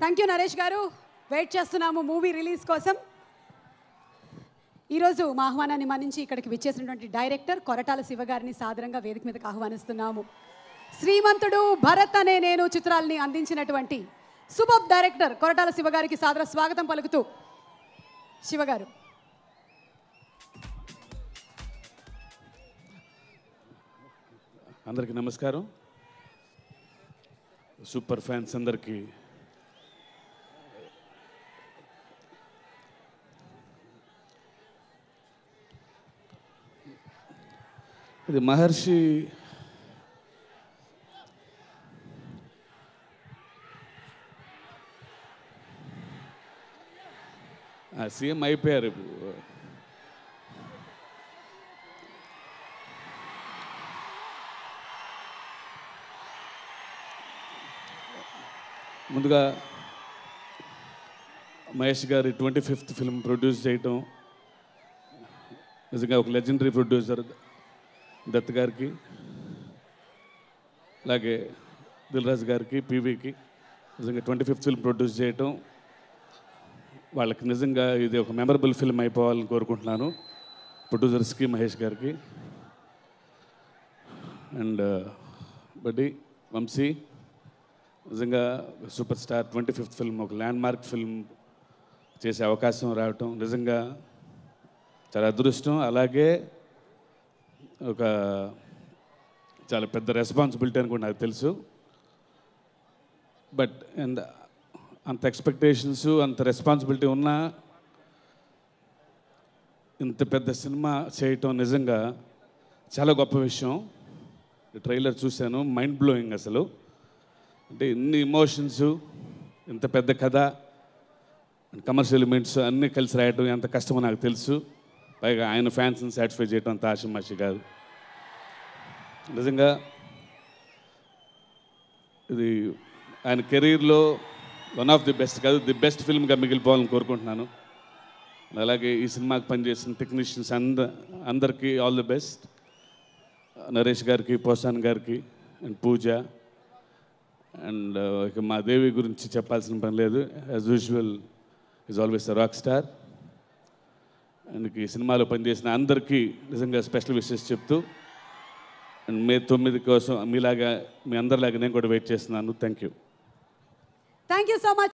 Thank you Naresh గారు. Wait చేస్తున్నాము movie release కోసం. ఈరోజు మా ఆహ్వానాన్ని మన్నించి ఇక్కడికి విచ్చేసినటువంటి డైరెక్టర్ కొరటాల శివ గారిని సాదరంగా వేదిక మీదకి ఆహ్వానిస్తున్నాము. శ్రీమంతుడు భరత్ అనే నేను చిత్రాల్ని అందించినటువంటి సూపర్ డైరెక్టర్ కొరటాల శివ గారికి సాదర స్వాగతం పలుకుతూ. శివ గారు. అందరికీ నమస్కారం. సూపర్ ఫ్యాన్స్ అందరికీ ఇది మహర్షి సీఎం అయిపోయారు ఇప్పుడు. ముందుగా మహేష్ గారి ట్వంటీ ఫిఫ్త్ ఫిల్మ్ ప్రొడ్యూస్ చేయటం. నిజంగా ఒక లెజెండరీ ప్రొడ్యూసర్. దత్ గారికి అలాగే దిల్రాజ్ గారికి పీవీకి నిజంగా ట్వంటీ ఫిఫ్త్ ఫిల్మ్ ప్రొడ్యూస్ చేయటం వాళ్ళకి నిజంగా ఇది ఒక మెమరబుల్ ఫిల్మ్ అయిపోవాలని కోరుకుంటున్నాను. ప్రొడ్యూసర్స్కి మహేష్ గారికి. అండ్ uh, బడ్డీ వంశీ నిజంగా super star twenty fifth film ఒక ల్యాండ్ మార్క్ ఫిల్మ్ చేసే అవకాశం రావటం నిజంగా చాలా అదృష్టం. అలాగే ఒక చాలా పెద్ద రెస్పాన్సిబిలిటీ అని కూడా నాకు తెలుసు. బట్ అండ్ uh, అంత ఎక్స్పెక్టేషన్స్ అంత రెస్పాన్సిబిలిటీ ఉన్నా ఇంత పెద్ద సినిమా చేయటం నిజంగా చాలా గొప్ప విషయం. ట్రైలర్ చూశాను మైండ్ బ్లోయింగ్ అసలు. అంటే ఇన్ని ఇమోషన్స్ ఇంత పెద్ద కథ కమర్షియల్ ఎలిమెంట్స్ అన్నీ కలిసి రాయటం ఎంత కష్టమో నాకు తెలుసు. పైగా ఆయన ఫ్యాన్స్ని సాటిస్ఫై చేయటం అంత ఆశమాషి కాదు. నిజంగా ఇది ఆయన కెరీర్లో వన్ ఆఫ్ ది బెస్ట్ కాదు ది బెస్ట్ ఫిల్మ్గా మిగిలిపోవాలని కోరుకుంటున్నాను. అలాగే ఈ సినిమాకి పనిచేసిన టెక్నీషియన్స్ అంద అందరికీ ఆల్ ది బెస్ట్. నరేష్ గారికి పోసాన్ గారికి అండ్ పూజ. అండ్ ఇక మా దేవి గురించి చెప్పాల్సిన పని లేదు. As usual is always a rock star ఆయనకి సినిమాలో పనిచేసిన అందరికీ నిజంగా స్పెషల్ విషెస్ చెప్తూ అండ్ మే తొమ్మిది కోసం మీలాగా మీ అందరిలాగా నేను కూడా వెయిట్ చేస్తున్నాను. Thank you thank you so much